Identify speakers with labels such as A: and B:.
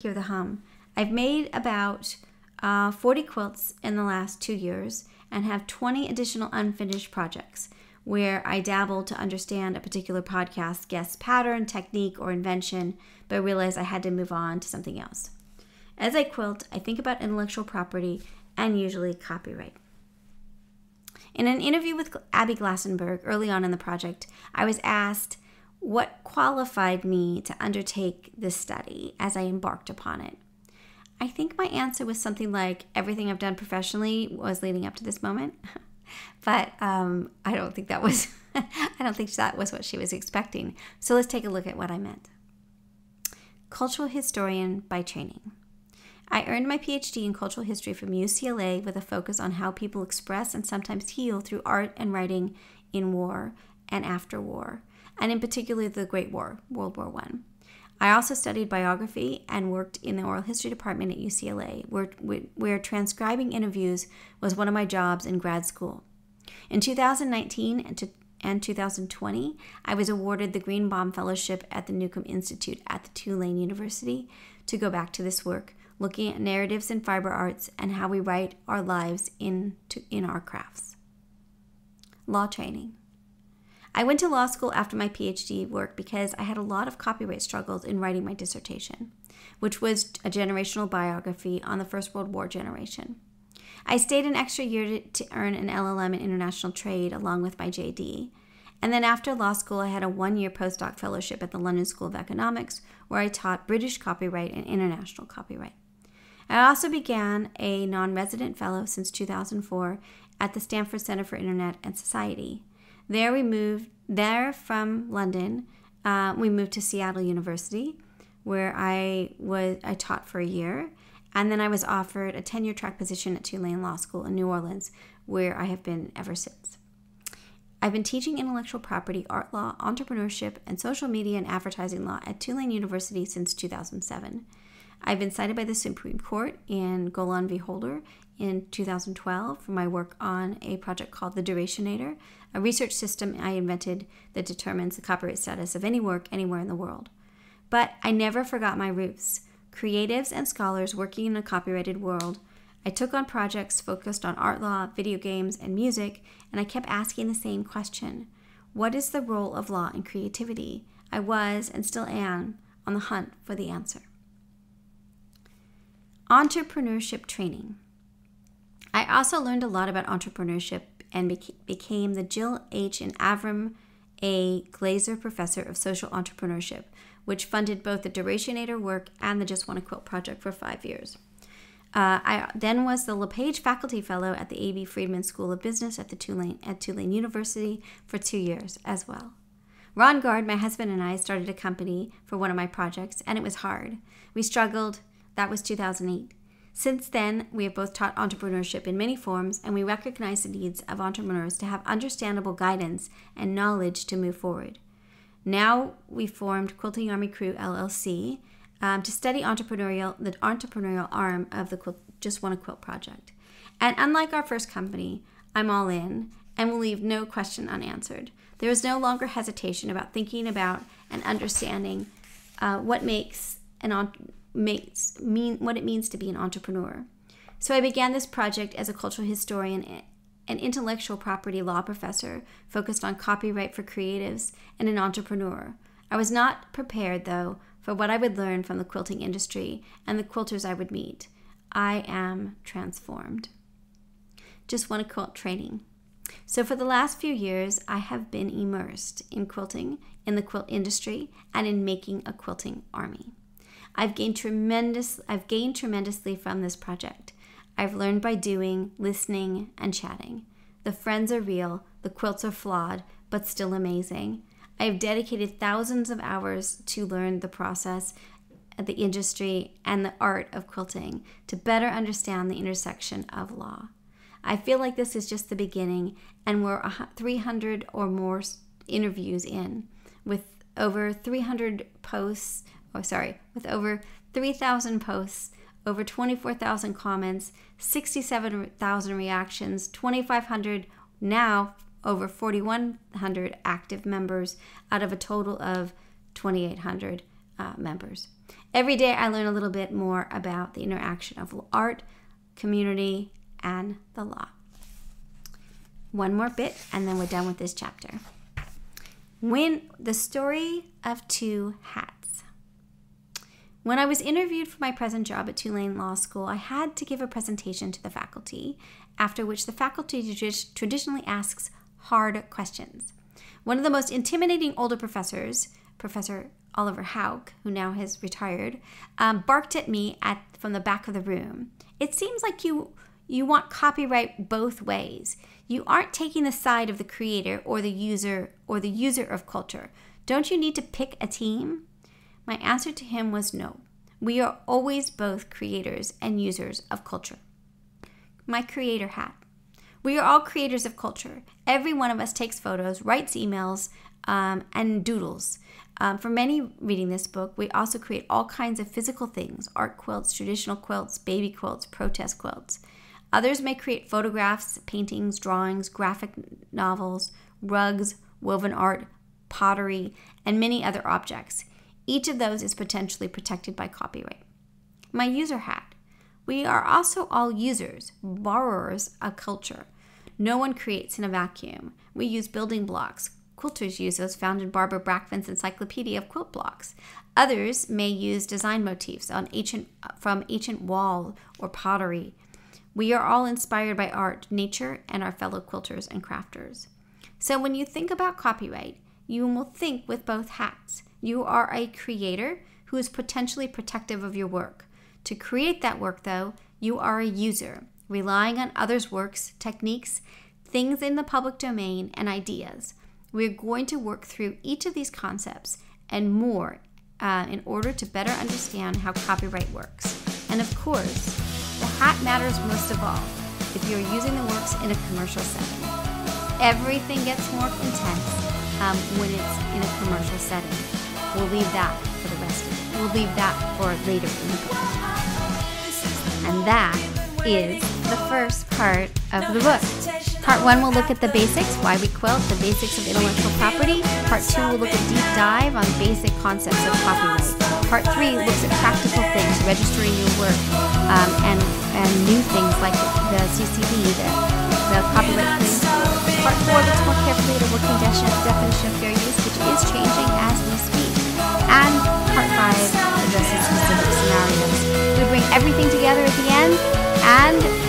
A: Hear the hum. I've made about uh, 40 quilts in the last two years and have 20 additional unfinished projects where I dabbled to understand a particular podcast guest pattern, technique, or invention, but realized I had to move on to something else. As I quilt, I think about intellectual property and usually copyright. In an interview with Abby Glassenberg early on in the project, I was asked what qualified me to undertake this study as I embarked upon it. I think my answer was something like everything I've done professionally was leading up to this moment. but um, I don't think that was I don't think that was what she was expecting. So let's take a look at what I meant. Cultural historian by training. I earned my PhD in cultural history from UCLA with a focus on how people express and sometimes heal through art and writing in war and after war, and in particular the Great War, World War One. I also studied biography and worked in the oral history department at UCLA, where, where transcribing interviews was one of my jobs in grad school. In 2019 and, to, and 2020, I was awarded the Greenbaum Fellowship at the Newcomb Institute at the Tulane University to go back to this work, looking at narratives in fiber arts and how we write our lives into, in our crafts. Law training. I went to law school after my PhD work because I had a lot of copyright struggles in writing my dissertation, which was a generational biography on the First World War generation. I stayed an extra year to, earn an LLM in international trade along with my JD. And then after law school, I had a one year postdoc fellowship at the London School of Economics, where I taught British copyright and international copyright. I also began a non resident fellow since 2004 at the Stanford Center for Internet and Society. There we moved there from London. Uh, we moved to Seattle University, where I was I taught for a year, and then I was offered a tenure track position at Tulane Law School in New Orleans, where I have been ever since. I've been teaching intellectual property, art law, entrepreneurship, and social media and advertising law at Tulane University since 2007. I've been cited by the Supreme Court in Golan v. Holder in 2012 for my work on a project called The Durationator, a research system I invented that determines the copyright status of any work anywhere in the world. But I never forgot my roots. Creatives and scholars working in a copyrighted world, I took on projects focused on art law, video games, and music, and I kept asking the same question What is the role of law in creativity? I was, and still am, on the hunt for the answer. Entrepreneurship training. I also learned a lot about entrepreneurship and beca- became the Jill H. and Avram A. Glazer Professor of Social Entrepreneurship, which funded both the Durationator work and the Just Wanna Quilt project for five years. Uh, I then was the LePage Faculty Fellow at the A.B. Freeman School of Business at the Tulane at Tulane University for two years as well. Ron Gard, my husband, and I started a company for one of my projects, and it was hard. We struggled. That was 2008. Since then, we have both taught entrepreneurship in many forms, and we recognize the needs of entrepreneurs to have understandable guidance and knowledge to move forward. Now we formed Quilting Army Crew LLC um, to study entrepreneurial the entrepreneurial arm of the Just Wanna Quilt project. And unlike our first company, I'm all in and will leave no question unanswered. There is no longer hesitation about thinking about and understanding uh, what makes an makes mean what it means to be an entrepreneur. So I began this project as a cultural historian an intellectual property law professor focused on copyright for creatives and an entrepreneur. I was not prepared, though, for what I would learn from the quilting industry and the quilters I would meet. I am transformed. Just wanna quilt training. So, for the last few years, I have been immersed in quilting, in the quilt industry, and in making a quilting army. I've gained tremendous I've gained tremendously from this project. I've learned by doing, listening, and chatting. The friends are real, the quilts are flawed, but still amazing. I have dedicated thousands of hours to learn the process, uh, the industry, and the art of quilting to better understand the intersection of law. I feel like this is just the beginning, and we're 300 or more interviews in with over 300 posts oh, sorry, with over 3,000 posts, over 24,000 comments, 67,000 reactions, 2,500 now over 4,100 active members out of a total of 2,800 uh, members. Every day I learn a little bit more about the interaction of art, community, and the law. One more bit, and then we're done with this chapter. When the story of two hats. When I was interviewed for my present job at Tulane Law School, I had to give a presentation to the faculty, after which the faculty traditionally asks hard questions. One of the most intimidating older professors, Professor Oliver Houck, who now has retired, um, barked at me at from the back of the room. It seems like you you want copyright both ways. You aren't taking the side of the creator or the user or the user of culture. Don't you need to pick a team? My answer to him was no. We are always both creators and users of culture. My creator hat. We are all creators of culture. Every one of us takes photos, writes emails, um, and doodles. Um, for many reading this book, we also create all kinds of physical things art quilts, traditional quilts, baby quilts, protest quilts. Others may create photographs, paintings, drawings, graphic novels, rugs, woven art, pottery, and many other objects. Each of those is potentially protected by copyright. My user hat. We are also all users, borrowers of culture. No one creates in a vacuum. We use building blocks, Quilters use those found in Barbara Brackman's Encyclopedia of Quilt Blocks. Others may use design motifs on ancient, from ancient wall or pottery. We are all inspired by art, nature, and our fellow quilters and crafters. So when you think about copyright, you will think with both hats. You are a creator who is potentially protective of your work. To create that work, though, you are a user, relying on others' works, techniques, things in the public domain, and ideas. We're going to work through each of these concepts and more uh, in order to better understand how copyright works. And of course, the hat matters most of all if you're using the works in a commercial setting. Everything gets more intense um, when it's in a commercial setting. We'll leave that for the rest of it. We'll leave that for later in the book. And that is the first part of the book. Part one will look at the basics, why we quilt, the basics of intellectual property. Part two will look at deep dive on basic concepts of copyright. Part three looks at practical things, registering your work, um, and, and new things like the CCB, the, the copyright claims. Part four looks more carefully at a working definition of fair use, which is changing as we speak. And part five addresses specific scenarios. We bring everything together at the end, and